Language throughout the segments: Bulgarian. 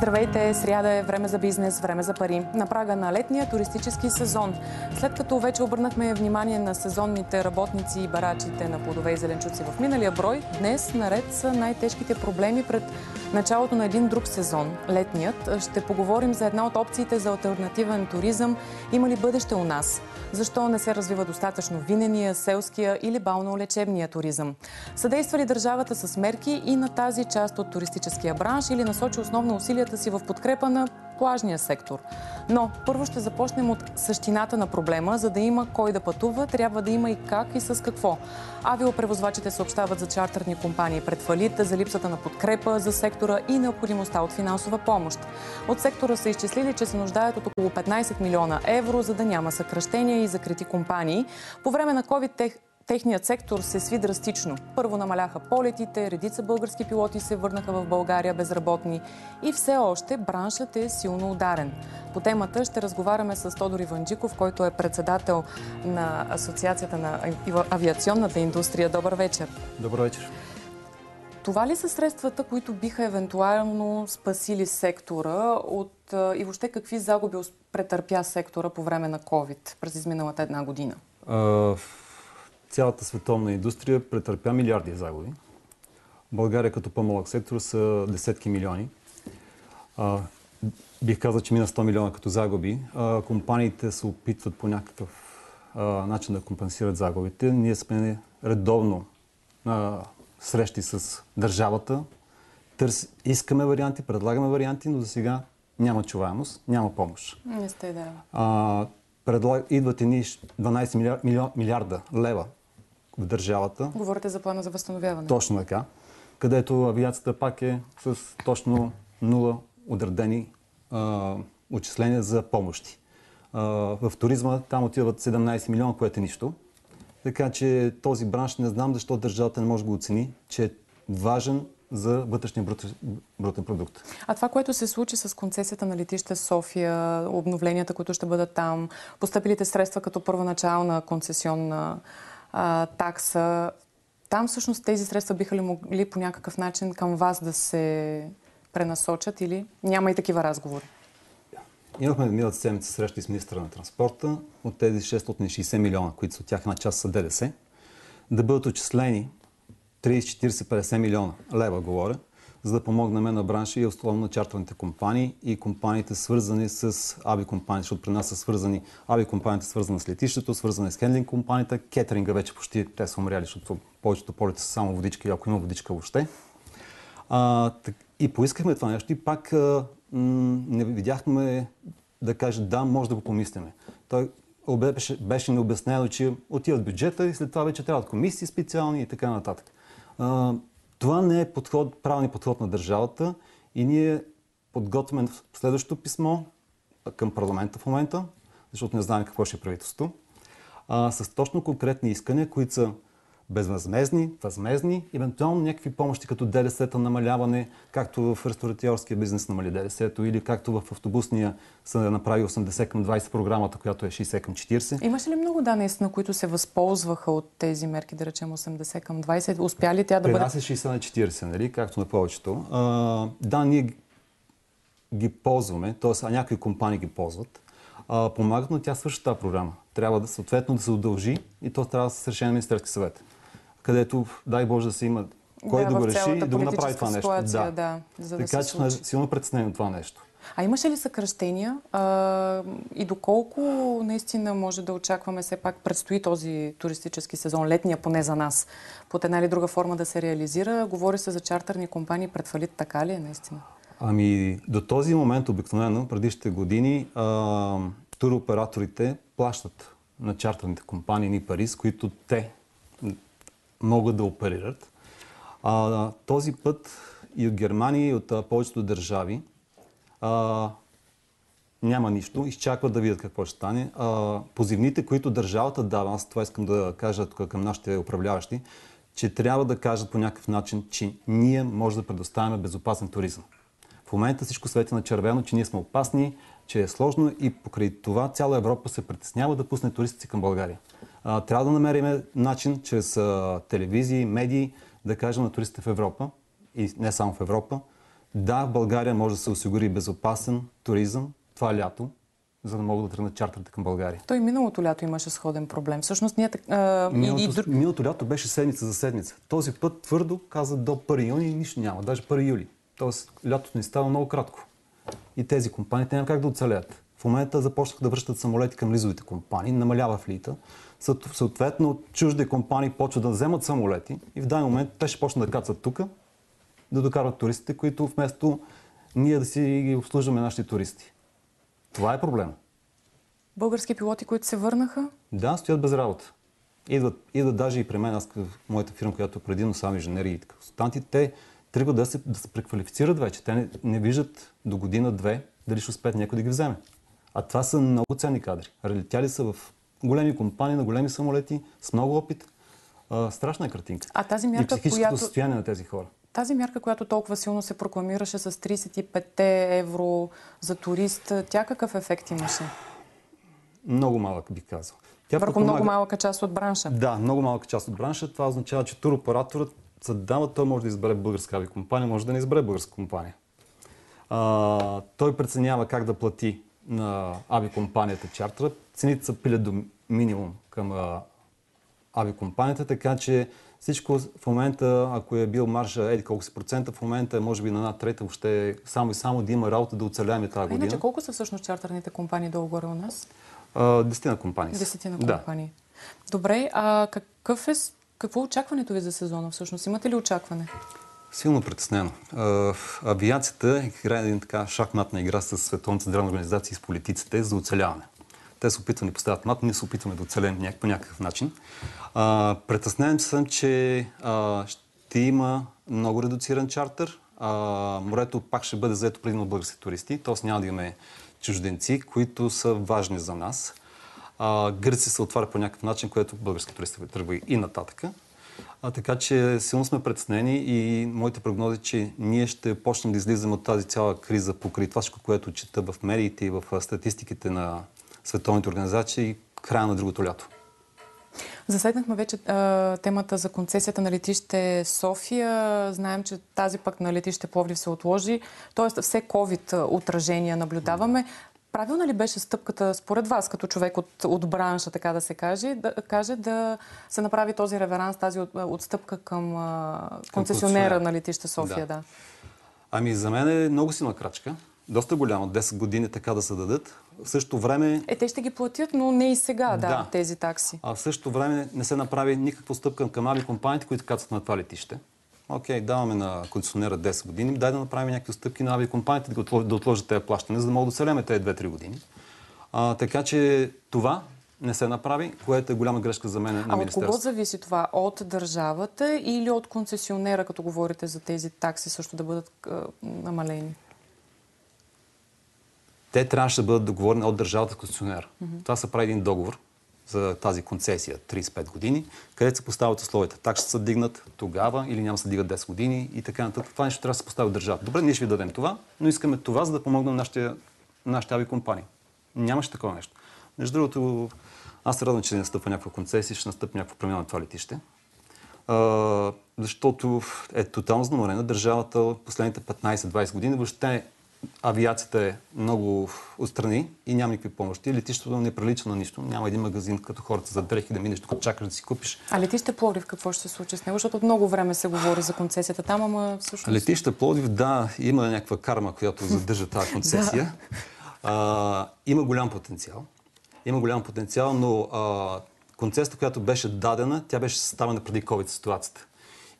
Здравейте! Сряда е време за бизнес, време за пари. На прага на летния туристически сезон. След като вече обърнахме внимание на сезонните работници и барачите на плодове и зеленчуци в миналия брой, днес наред са най-тежките проблеми пред началото на един друг сезон, летният. Ще поговорим за една от опциите за альтернативен туризъм. Има ли бъдеще у нас? Защо не се развива достатъчно винения, селския или бално-лечебния туризъм? Съдейства ли държавата с мерки и на тази част от туристическия бранш или насочи основно усилията си в подкрепа на плажния сектор. Но първо ще започнем от същината на проблема. За да има кой да пътува, трябва да има и как и с какво. Авиопревозвачите съобщават за чартерни компании пред фалита, за липсата на подкрепа за сектора и необходимостта от финансова помощ. От сектора са изчислили, че се нуждаят от около 15 милиона евро, за да няма съкръщения и закрити компании. По време на COVID техният сектор се сви драстично. Първо намаляха полетите, редица български пилоти се върнаха в България безработни и все още браншът е силно ударен. По темата ще разговаряме с Тодор Иванджиков, който е председател на Асоциацията на авиационната индустрия. Добър вечер! Добър вечер! Това ли са средствата, които биха евентуално спасили сектора от и въобще какви загуби претърпя сектора по време на COVID през изминалата една година? Uh цялата световна индустрия претърпя милиарди загуби. България като по-малък сектор са десетки милиони. А, бих казал, че мина 100 милиона като загуби. А, компаниите се опитват по някакъв а, начин да компенсират загубите. Ние сме редовно на срещи с държавата. Търс, искаме варианти, предлагаме варианти, но за сега няма чуваемост, няма помощ. Не сте да. Идват едни 12 милиарда лева в държавата. Говорите за плана за възстановяване. Точно така. Където авиацията пак е с точно нула отредени а, отчисления за помощи. А, в туризма там отиват 17 милиона, което е нищо. Така че този бранш не знам защо държавата не може да го оцени, че е важен за вътрешния брутен продукт. А това, което се случи с концесията на летище София, обновленията, които ще бъдат там, постъпилите средства като първоначална концесионна а, такса. Там всъщност тези средства биха ли могли по някакъв начин към вас да се пренасочат или няма и такива разговори? Имахме миналата седмица срещи с министра на транспорта от тези 660 милиона, които са от тях на част са ДДС, да бъдат отчислени 30, 40, 50 милиона лева, говоря, за да помогнем на бранша и основно на чартерните компании и компаниите свързани с авиакомпании, защото при нас са свързани авиакомпанията свързана с летището, свързана с хендлинг компанията, кетеринга вече почти те са умряли, защото повечето полети са само водички, ако има водичка въобще. А, и поискахме това нещо и пак а, не видяхме да каже да, може да го помислиме. Той беше, беше необяснено, че отиват бюджета и след това вече трябват комисии специални и така нататък. А, това не е подход, правилният подход на държавата и ние подготвяме следващото писмо към парламента в момента, защото не знаем какво ще е правителството, а, с точно конкретни искания, които са безвъзмезни, възмезни, евентуално някакви помощи като ДДС-та намаляване, както в ресторатиорския бизнес намали ДДС-то или както в автобусния са направи 80 към 20 програмата, която е 60 към 40. Имаше ли много да наистина, които се възползваха от тези мерки, да речем 80 към 20? Успя ли тя да бъде... При нас е 60 на 40, нали? както на повечето. А, да, ние ги ползваме, т.е. някои компании ги ползват, а, помагат, но тя свърши тази програма. Трябва да съответно да се удължи и то трябва да се решение на Министерски съвет където, дай Боже да се има кой да, да го реши и да го направи това нещо. Да. да за така да че сме силно притеснени от това нещо. А имаше ли съкръщения а, и доколко наистина може да очакваме все пак предстои този туристически сезон, летния поне за нас, под една или друга форма да се реализира? Говори се за чартерни компании пред фалит, така ли е наистина? Ами до този момент обикновено, предишните години, а, туроператорите плащат на чартерните компании ни пари, с които те могат да оперират. А, този път и от Германия, и от а, повечето държави а, няма нищо. Изчакват да видят какво ще стане. А, позивните, които държавата дава, аз това искам да кажа тук към нашите управляващи, че трябва да кажат по някакъв начин, че ние може да предоставяме безопасен туризъм. В момента всичко свети на червено, че ние сме опасни, че е сложно и покрай това цяла Европа се притеснява да пусне туристици към България а, трябва да намерим начин чрез а, телевизии, медии да кажем на туристите в Европа и не само в Европа, Да, в България може да се осигури безопасен туризъм това лято, за да могат да тръгнат чартерите към България. Той миналото лято имаше сходен проблем. Всъщност ние... А, миналото, и... миналото лято беше седмица за седмица. Този път твърдо каза до 1 юни и нищо няма, даже 1 юли. Тоест лятото ни става много кратко. И тези компании няма как да оцелят. В момента започнаха да връщат самолети към лизовите компании, намалява флита. Съответно, чужди компании почват да вземат самолети и в даден момент те ще почнат да кацат тук, да докарват туристите, които вместо ние да си ги обслужваме нашите туристи. Това е проблема. Български пилоти, които се върнаха? Да, стоят без работа. Идват, идват даже и при мен, аз в моята фирма, която е предимно сами инженери и консултанти, те трябва да се, да се преквалифицират вече. Те не, не виждат до година-две дали ще успеят някой да ги вземе. А това са много ценни кадри. Летяли са в големи компании, на големи самолети, с много опит. А, страшна е картинка. А тази мярка, и психическото която... състояние на тези хора. Тази мярка, която толкова силно се прокламираше с 35 евро за турист, тя какъв ефект имаше? Много малък, би казал. Тя Върху помага... много малка част от бранша. Да, много малка част от бранша. Това означава, че туроператорът задава, той може да избере българска авиакомпания, може да не избере българска компания. А, той преценява как да плати на авиакомпанията чартера. Цените са пилят до минимум към а, авиакомпанията, така че всичко в момента, ако е бил маржа еди колко си процента, в момента е може би на една трета въобще само и само да има работа да оцеляваме тази година. Иначе колко са всъщност чартерните компании долу-горе у нас? десетина компании. Десетина компании. Да. Добре, а какъв е, какво е очакването ви за сезона всъщност? Имате ли очакване? Силно притеснено. Авиацията играе един така шахматна игра с Световната здравна организация и с политиците за оцеляване. Те се опитват да ни поставят мат, ние се опитваме да оцелем по някакъв начин. притеснен съм, че а, ще има много редуциран чартер. А, морето пак ще бъде заето предимно български туристи, т.е. няма да имаме чужденци, които са важни за нас. А, Гърция се отваря по някакъв начин, което български туристи тръгва и нататъка. А, така че силно сме притеснени и моите прогнози, че ние ще почнем да излизаме от тази цяла криза покрай това, което чета в медиите и в статистиките на световните организации края на другото лято. Засегнахме вече а, темата за концесията на летище София. Знаем, че тази пък на летище Пловдив се отложи. Тоест все COVID отражения наблюдаваме. Правилна ли беше стъпката според вас, като човек от, от бранша, така да се каже, да, каже да се направи този реверанс, тази от, отстъпка към а, концесионера на летище София? Да. да. Ами за мен е много силна крачка. Доста голяма, 10 години така да се дадат. В същото време... Е, те ще ги платят, но не и сега, да, да тези такси. А в същото време не се направи никаква стъпка към авиакомпаниите, които кацат на това летище. Окей, даваме на концесионера 10 години, дай да направим някакви стъпки на авиакомпаниите, да, отложат, да отложат тези плащане, за да могат да селяме тези 2-3 години. А, така че това не се направи, което е голяма грешка за мен на министерството. А от кого зависи това? От държавата или от концесионера, като говорите за тези такси също да бъдат а, намалени? Те трябваше да бъдат договорени от държавата концесионера. Mm-hmm. Това се прави един договор, за тази концесия 35 години, където се поставят условията. Так ще се дигнат тогава или няма да се дигат 10 години и така нататък. Това нещо трябва да се постави от държавата. Добре, ние ще ви дадем това, но искаме това, за да помогнем нашите, нашите авиакомпании. Нямаше такова нещо. Между другото, аз се радвам, че не настъпва някаква концесия, ще настъпи някаква промяна на това летище. А, защото е тотално знаморена държавата последните 15-20 години въобще авиацията е много отстрани и няма никакви помощи. Летището не прилича на нищо. Няма един магазин като хората за дрехи да минеш, докато чакаш да си купиш. А летище Пловдив какво ще се случи с него? Защото от много време се говори за концесията там, ама всъщност... Летище Пловдив, да, има някаква карма, която задържа тази концесия. а, има голям потенциал. Има голям потенциал, но а, концесията, която беше дадена, тя беше съставена преди COVID ситуацията.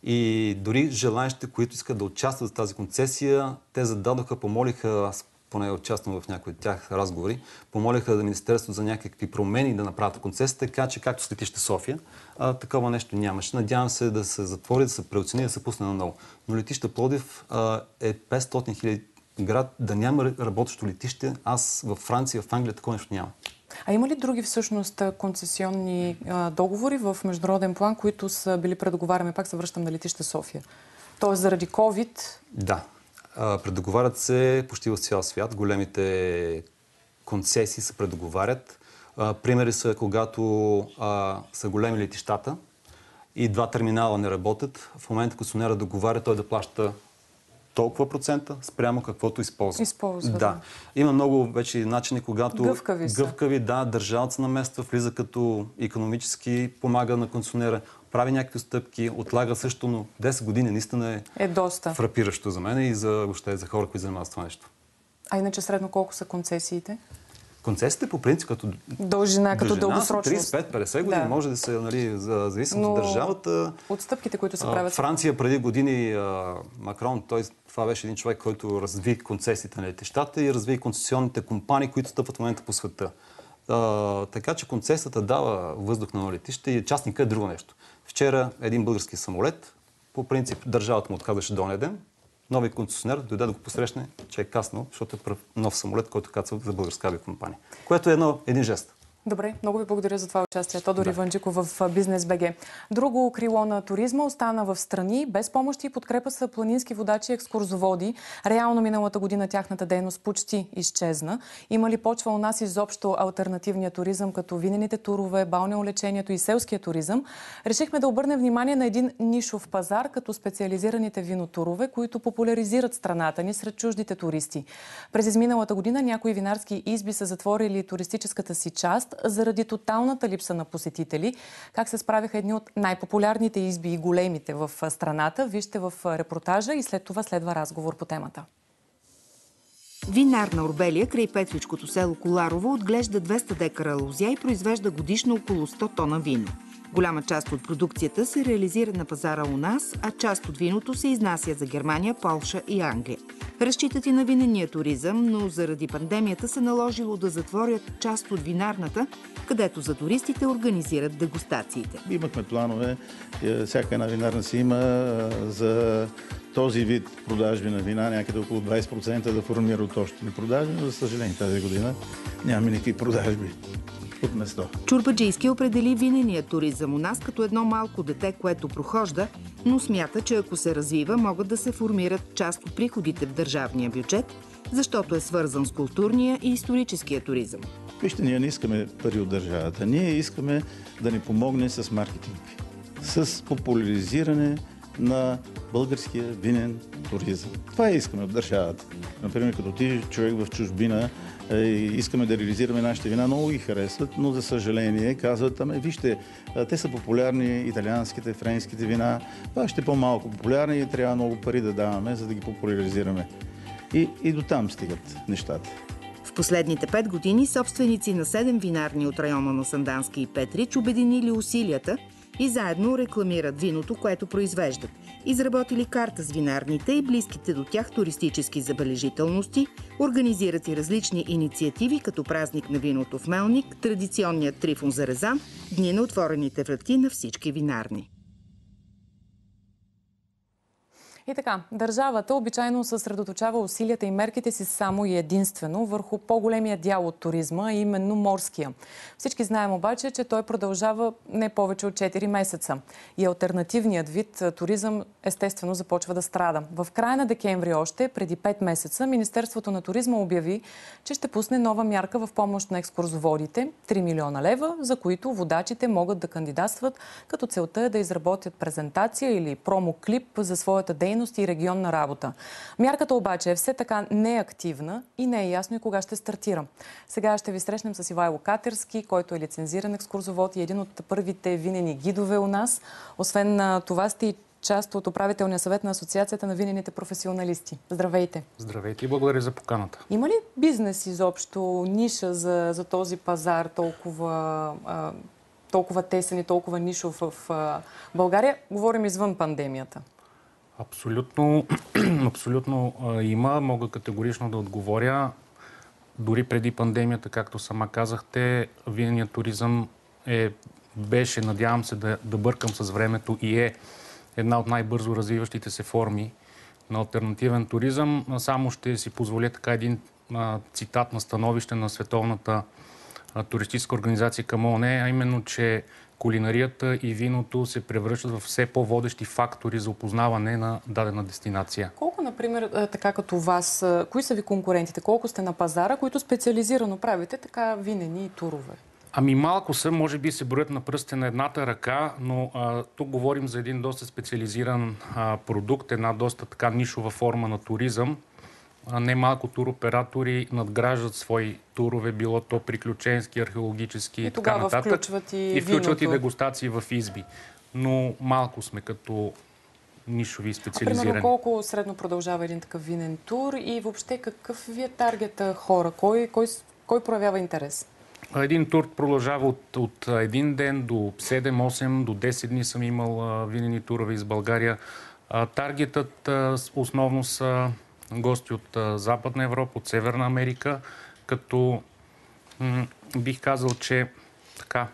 И дори желаящите, които искат да участват в тази концесия, те зададоха, помолиха, аз поне участвам в някои от тях разговори, помолиха да Министерството за някакви промени да направят концесията, така че както с летище София, а, такова нещо нямаше. Надявам се да се затвори, да се преоцени, да се пусне на ново. Но летище Плодив а, е 500 хиляди град, да няма работещо летище. Аз във Франция, в Англия такова нещо няма. А има ли други всъщност концесионни договори в международен план, които са били предоговаряме? Пак се връщам на летище София. Тоест заради COVID? Да. Предоговарят се почти в цял свят. Големите концесии се предоговарят. Примери са, когато са големи летищата и два терминала не работят. В момента концесионера договаря той да плаща толкова процента спрямо каквото използва. Използва, да. да. Има много вече начини, когато Гъвкави са. гъвкави да, държавата се намества, влиза като економически, помага на концесионера, прави някакви стъпки, отлага също, но 10 години наистина е Е доста. фрапиращо за мен и за, въобще, за хора, които занимават с това нещо. А иначе средно колко са концесиите? Концесиите по принцип като Дължина, като дългосрочност. 35-50 години, Да. може да се, нали, за, зависимо Но от държавата. Отстъпките, които се правят. Франция преди години а, Макрон, той, това беше един човек, който разви концесиите на летещата и разви концесионните компании, които стъпват в момента по света. А, така че концесията дава въздух на летище и частника е друго нещо. Вчера един български самолет, по принцип държавата му отказваше до ден, нови концесионер дойде да го посрещне, че е каснал, защото е нов самолет, който кацва за българска авиакомпания. Което е едно, един жест. Добре, много ви благодаря за това участие. Тодор да. Иванджиков в Бизнес БГ. Друго крило на туризма остана в страни. Без помощи и подкрепа са планински водачи и екскурзоводи. Реално миналата година тяхната дейност почти изчезна. Има ли почва у нас изобщо альтернативния туризъм, като винените турове, балнеолечението и селския туризъм? Решихме да обърнем внимание на един нишов пазар, като специализираните винотурове, които популяризират страната ни сред чуждите туристи. През изминалата година някои винарски изби са затворили туристическата си част заради тоталната липса на посетители. Как се справиха едни от най-популярните изби и големите в страната, вижте в репортажа и след това следва разговор по темата. Винар на Орбелия, край Петричкото село Коларово, отглежда 200 декара лозя и произвежда годишно около 100 тона вино. Голяма част от продукцията се реализира на пазара у нас, а част от виното се изнася за Германия, Полша и Англия. Разчитат и на винения туризъм, но заради пандемията се наложило да затворят част от винарната, където за туристите организират дегустациите. Имахме планове, е, всяка една винарна си има е, за този вид продажби на вина, някъде около 20% да формира от общите продажби, но за съжаление тази година нямаме никакви продажби от место. Чурбаджийски определи винения туризъм у нас като едно малко дете, което прохожда, но смята, че ако се развива, могат да се формират част от приходите в държавния бюджет, защото е свързан с културния и историческия туризъм. Вижте, ние не искаме пари от държавата. Ние искаме да ни помогне с маркетинг, с популяризиране на българския винен туризъм. Това искаме от държавата. Например, като ти човек в чужбина искаме да реализираме нашите вина, много ги харесват, но за съжаление казват, ами вижте, те са популярни, италианските, френските вина, вашите по-малко популярни и трябва много пари да даваме, за да ги популяризираме. И, и до там стигат нещата. В последните пет години собственици на седем винарни от района на Сандански и Петрич обединили усилията и заедно рекламират виното, което произвеждат. Изработили карта с винарните и близките до тях туристически забележителности, организират и различни инициативи, като празник на виното в Мелник, традиционният трифон за Резан, дни на отворените врати на всички винарни. И така, държавата обичайно съсредоточава усилията и мерките си само и единствено върху по-големия дял от туризма, именно морския. Всички знаем обаче, че той продължава не повече от 4 месеца. И альтернативният вид туризъм естествено започва да страда. В края на декември още, преди 5 месеца, Министерството на туризма обяви, че ще пусне нова мярка в помощ на екскурзоводите 3 милиона лева, за които водачите могат да кандидатстват, като целта е да изработят презентация или промо-клип за своята дейност и регионна работа. Мярката обаче е все така неактивна и не е ясно и кога ще стартира. Сега ще ви срещнем с Ивайло Катерски, който е лицензиран екскурзовод и един от първите винени гидове у нас. Освен на това сте и част от управителния съвет на Асоциацията на винените професионалисти. Здравейте! Здравейте и благодаря за поканата. Има ли бизнес изобщо, ниша за, за този пазар толкова, а, толкова тесен и толкова нишов в а, България? Говорим извън пандемията. Абсолютно, абсолютно има. Мога категорично да отговоря. Дори преди пандемията, както сама казахте, виненият туризъм е, беше, надявам се да, да бъркам с времето и е една от най-бързо развиващите се форми на альтернативен туризъм. Само ще си позволя така един а, цитат на становище на Световната а, туристическа организация към ООН, а именно, че кулинарията и виното се превръщат в все по-водещи фактори за опознаване на дадена дестинация. Колко, например, е, така като вас, е, кои са ви конкурентите? Колко сте на пазара, които специализирано правите така винени и турове? Ами малко са, може би се броят на пръстите на едната ръка, но а, тук говорим за един доста специализиран а, продукт, една доста така нишова форма на туризъм. А, не малко туроператори надграждат свои турове, било то приключенски, археологически и, И така нататък. включват и и включват и виното. дегустации в изби. Но малко сме като нишови А специализирани. примерно колко средно продължава един такъв винен тур и въобще какъв ви е таргета хора? Кой, кой, кой проявява интерес? Един тур продължава от, от а, един ден до 7-8, до 10 дни съм имал а, винени турове из България. А, таргетът а, основно са гости от Западна Европа, от Северна Америка, като бих казал, че така,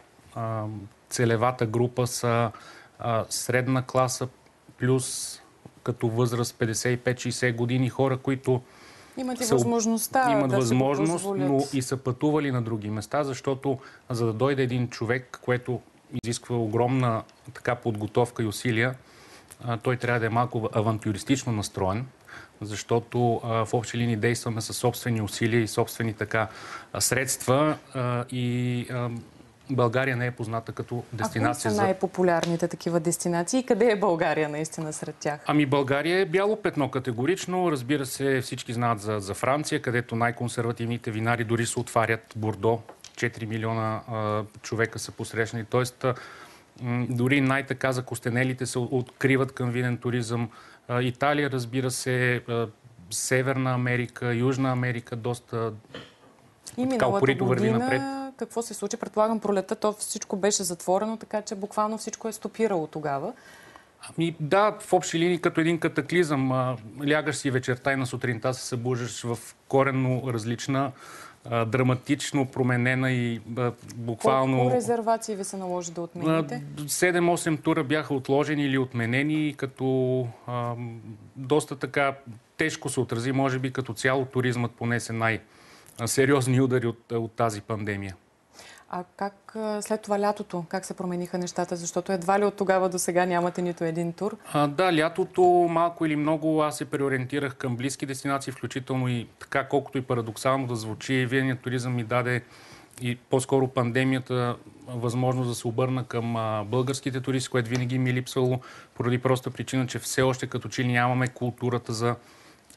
целевата група са средна класа плюс като възраст 55-60 години хора, които Имат са- възможността имат да възможност, си но и са пътували на други места, защото за да дойде един човек, което изисква огромна така подготовка и усилия, той трябва да е малко авантюристично настроен, защото а, в общи линии действаме със собствени усилия и собствени така средства а, и а, България не е позната като А кои дестинация са най-популярните такива дестинации? Къде е България наистина сред тях? Ами България е бяло петно категорично. Разбира се, всички знаят за, за Франция, където най-консервативните винари дори се отварят Бордо. 4 милиона а, човека са посрещани. Тоест, а, дори най-така закостенелите се откриват към винен туризъм. Италия, разбира се, Северна Америка, Южна Америка, доста И Така, упорито върви напред. какво се случи? Предполагам, пролета то всичко беше затворено, така че буквално всичко е стопирало тогава. Ами да, в общи линии като един катаклизъм. Лягаш си вечерта и на сутринта се събуждаш в коренно различна, а, драматично променена и а, буквално... Колко резервации ви се наложи да отмените? а, 7-8 тура бяха отложени или отменени, като а, доста така тежко се отрази, може би като цяло туризмът понесе най-сериозни удари от, от тази пандемия. А как след това лятото, как се промениха нещата? Защото едва ли от тогава до сега нямате нито един тур. А, да, лятото малко или много аз се преориентирах към близки дестинации, включително и така, колкото и парадоксално да звучи, виеният туризъм ми даде и по-скоро пандемията възможност да се обърна към а, българските туристи, което винаги ми е липсвало, поради проста причина, че все още като че нямаме културата за,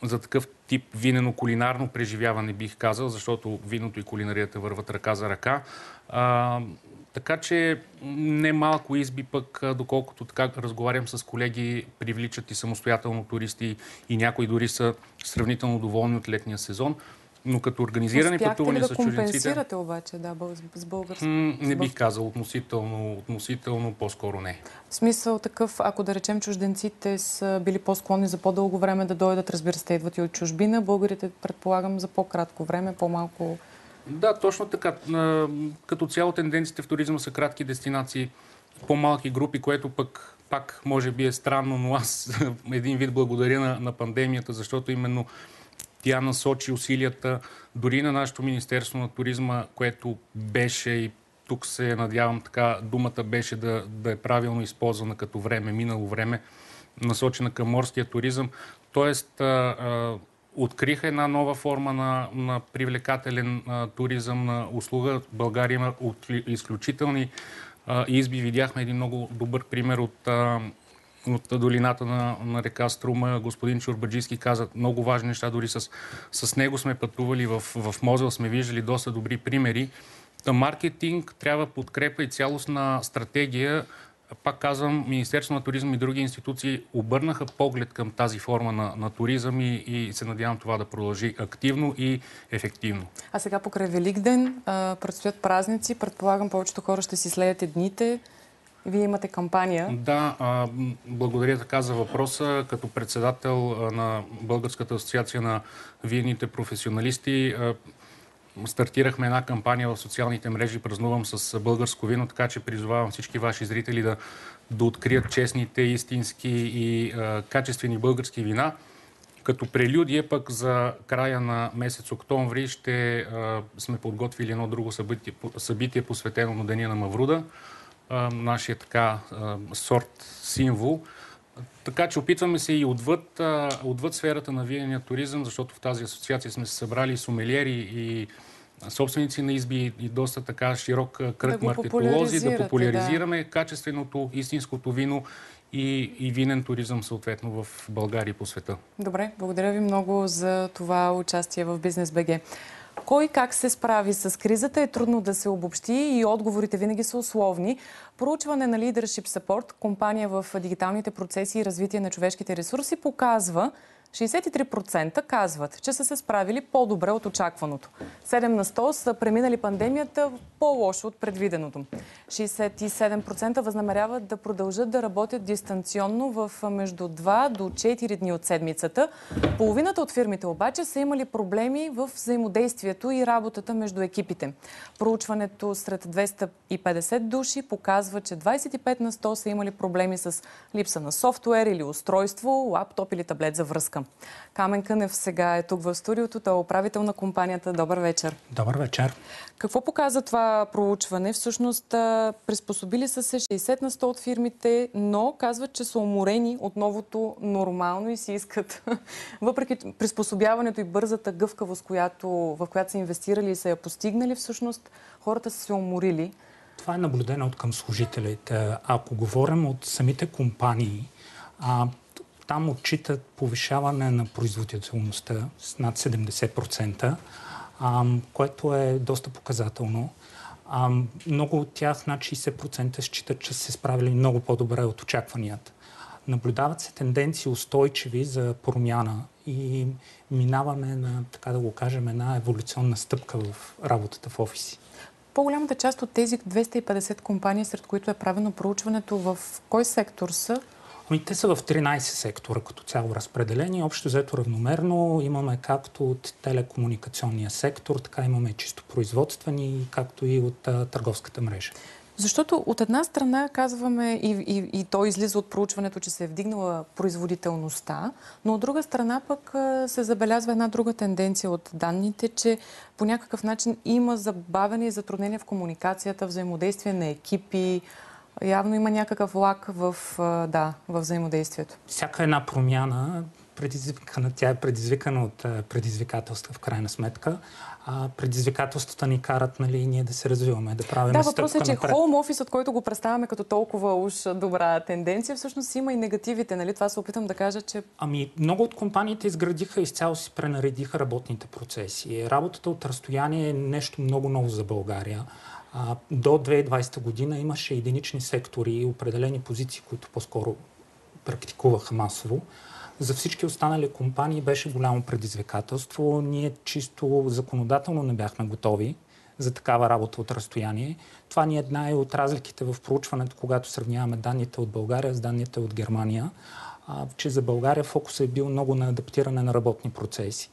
за такъв тип винено-кулинарно преживяване, бих казал, защото виното и кулинарията върват ръка за ръка. А, така че не малко изби пък, доколкото така разговарям с колеги, привличат и самостоятелно туристи и някои дори са сравнително доволни от летния сезон. Но като организирани Успяхте ли пътувания да с чужденците, компенсирате обаче да, с български? м, не бих казал относително, относително по-скоро не. В смисъл такъв, ако да речем чужденците са били по-склонни за по-дълго време да дойдат, разбира се, идват и от чужбина, българите предполагам за по-кратко време, по-малко... Да, точно така. Като цяло тенденциите в туризма са кратки дестинации, по-малки групи, което пък пак може би е странно, но аз един вид благодаря на, на пандемията, защото именно тя насочи усилията дори на нашето Министерство на туризма, което беше и тук се надявам така, думата беше да, да е правилно използвана като време, минало време, насочена към морския туризъм. Тоест, а, а, откриха една нова форма на, на привлекателен а, туризъм на услуга. България има от, изключителни а, изби. Видяхме един много добър пример от, а, от долината на, на река Струма. Господин Чурбаджийски каза много важни неща. Дори с, с него сме пътували в, в Мозел, сме виждали доста добри примери. Та маркетинг трябва подкрепа и цялостна стратегия. Пак казвам, Министерство на туризъм и други институции обърнаха поглед към тази форма на, на туризъм и, и се надявам това да продължи активно и ефективно. А сега покрай Великден а, предстоят празници. Предполагам, повечето хора ще си следят дните. Вие имате кампания. Да, а, благодаря така за въпроса. Като председател на Българската асоциация на виените професионалисти, а, стартирахме една кампания в социалните мрежи Празнувам с българско вино, така че призовавам всички ваши зрители да, да открият честните, истински и а, качествени български вина. Като прелюдия пък за края на месец октомври ще а, сме подготвили едно друго събитие, събитие посветено на Деня на Мавруда, а, нашия така а, сорт символ. Така че опитваме се и отвъд, а, отвъд сферата на виения туризъм, защото в тази асоциация сме се събрали и сомелиери и собственици на изби и доста така широк кръг Да маркетолози, да популяризираме качественото, истинското вино и, и винен туризъм съответно в България и по света. Добре, благодаря ви много за това участие в Бизнес БГ. Кой как се справи с кризата е трудно да се обобщи и отговорите винаги са условни. Проучване на Leadership Support, компания в дигиталните процеси и развитие на човешките ресурси, показва, 63% казват, че са се справили по-добре от очакваното. 7 на 100 са преминали пандемията по-лошо от предвиденото. 67% възнамеряват да продължат да работят дистанционно в между 2 до 4 дни от седмицата. Половината от фирмите обаче са имали проблеми в взаимодействието и работата между екипите. Проучването сред 250 души показва, че 25 на 100 са имали проблеми с липса на софтуер или устройство, лаптоп или таблет за връзка. Камен Кънев сега е тук в студиото. Той е управител на компанията. Добър вечер. Добър вечер. Какво показа това проучване? Всъщност приспособили са се 60 на 100 от фирмите, но казват, че са уморени от новото нормално и си искат, въпреки приспособяването и бързата гъвкавост, която, в която са инвестирали и са я постигнали, всъщност хората са се уморили. Това е наблюдено от към служителите. Ако говорим от самите компании, а, там отчитат повишаване на производителността с над 70%, а, което е доста показателно. Много от тях, над 60%, считат, че са се справили много по-добре от очакванията. Наблюдават се тенденции устойчиви за промяна и минаване на, така да го кажем, една еволюционна стъпка в работата в офиси. По-голямата част от тези 250 компании, сред които е правено проучването, в кой сектор са? Ами, те са в 13 сектора като цяло разпределени. Общо взето равномерно имаме както от телекомуникационния сектор, така имаме чисто производствени, както и от а, търговската мрежа. Защото от една страна казваме и, и, и то излиза от проучването, че се е вдигнала производителността, но от друга страна пък се забелязва една друга тенденция от данните, че по някакъв начин има забавяне и затруднение в комуникацията, взаимодействие на екипи, явно има някакъв лак в, да, в взаимодействието. Всяка една промяна предизвикана, тя е предизвикана от предизвикателства в крайна сметка. А предизвикателствата ни карат нали, ние да се развиваме, да правим Да, въпросът е, че хоум офисът, който го представяме като толкова уж добра тенденция, всъщност има и негативите. Нали? Това се опитам да кажа, че... Ами, много от компаниите изградиха и изцяло си пренаредиха работните процеси. Работата от разстояние е нещо много ново за България. А, до 2020 година имаше единични сектори и определени позиции, които по-скоро практикуваха масово. За всички останали компании беше голямо предизвикателство. Ние чисто законодателно не бяхме готови за такава работа от разстояние. Това ни е една и от разликите в проучването, когато сравняваме данните от България с данните от Германия, а, че за България фокусът е бил много на адаптиране на работни процеси.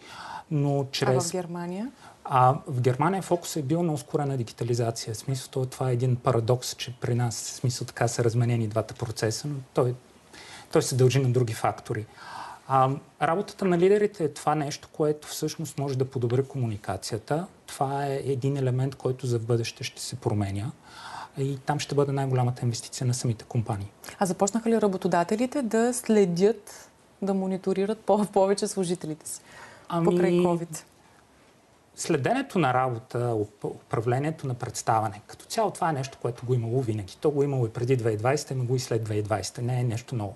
Но чрез... А в Германия? А в Германия фокус е бил на ускорена дигитализация. В смисъл, това е един парадокс, че при нас в смисъл така са разменени двата процеса, но той, той се дължи на други фактори. А, работата на лидерите е това нещо, което всъщност може да подобри комуникацията. Това е един елемент, който за бъдеще ще се променя. И там ще бъде най-голямата инвестиция на самите компании. А започнаха ли работодателите да следят, да мониторират повече служителите си ами... покрай COVID? Следенето на работа, управлението на представане, като цяло това е нещо, което го имало винаги. То го имало и преди 2020, има го и след 2020. Не е нещо ново.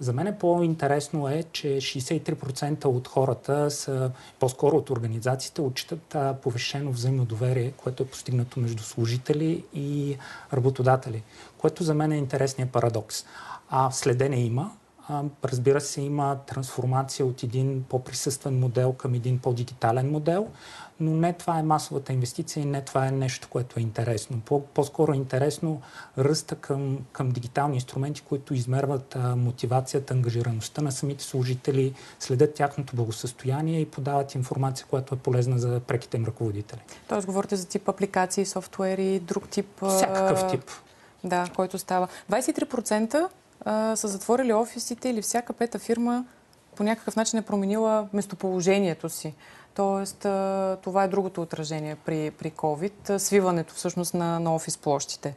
За мен е по-интересно е, че 63% от хората са, по-скоро от организациите, отчитат повишено взаимно доверие, което е постигнато между служители и работодатели, което за мен е интересният парадокс. А следене има, Разбира се, има трансформация от един по-присъствен модел към един по-дигитален модел, но не това е масовата инвестиция и не това е нещо, което е интересно. По- скоро е интересно ръста към, към дигитални инструменти, които измерват а, мотивацията, ангажираността на самите служители, следят тяхното благосъстояние и подават информация, която е полезна за преките им ръководители. Тоест, говорите за тип апликации, софтуери, друг тип... Всякакъв тип. Да, който става. 23% а, са затворили офисите или всяка пета фирма по някакъв начин е променила местоположението си. Тоест, това е другото отражение при, при COVID, свиването всъщност на, на офис площите.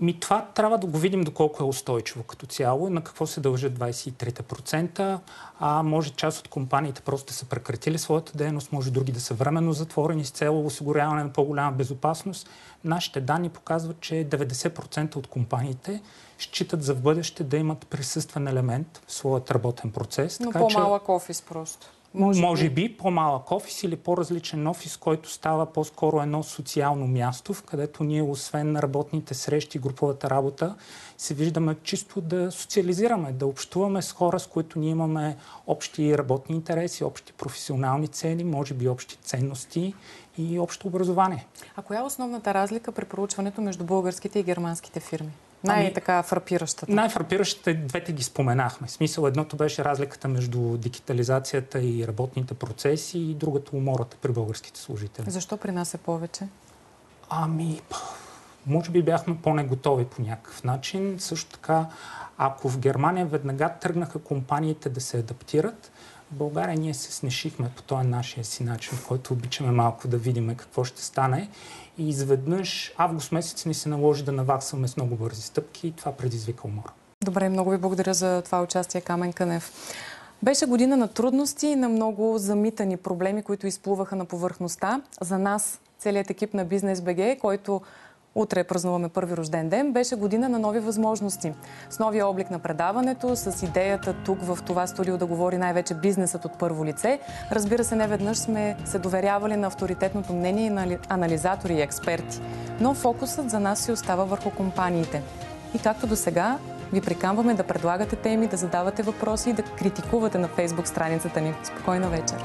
Ми това трябва да го видим доколко е устойчиво като цяло и на какво се дължат 23%. А може част от компаниите просто са прекратили своята дейност, може други да са временно затворени с цел осигуряване на по-голяма безопасност. Нашите данни показват, че 90% от компаниите считат за в бъдеще да имат присъствен елемент в своят работен процес. Но така че- по-малък офис просто. Може, може би. би по-малък офис или по-различен офис, който става по-скоро едно социално място, в където ние, освен на работните срещи, груповата работа, се виждаме чисто да социализираме, да общуваме с хора, с които ние имаме общи работни интереси, общи професионални цели, може би общи ценности и общо образование. А коя е основната разлика при проучването между българските и германските фирми? Ами- Най-така фрапиращата. Най-фрапиращите двете ги споменахме. В смисъл едното беше разликата между дигитализацията и работните процеси и другото умората при българските служители. Защо при нас е повече? Ами, може би бяхме по-неготови по някакъв начин. Също така, ако в Германия веднага тръгнаха компаниите да се адаптират, България ние се снешихме по този нашия си начин, в който обичаме малко да видим какво ще стане. И изведнъж август месец ни се наложи да наваксваме с много бързи стъпки и това предизвика умора. Добре, много ви благодаря за това участие, Камен Кънев. Беше година на трудности и на много замитани проблеми, които изплуваха на повърхността. За нас, целият екип на Бизнес БГ, който утре празнуваме първи рожден ден, беше година на нови възможности. С новия облик на предаването, с идеята тук в това студио да говори най-вече бизнесът от първо лице. Разбира се, не веднъж сме се доверявали на авторитетното мнение на анализатори и експерти. Но фокусът за нас си остава върху компаниите. И както до сега, ви приканваме да предлагате теми, да задавате въпроси и да критикувате на фейсбук страницата ни. Спокойна вечер!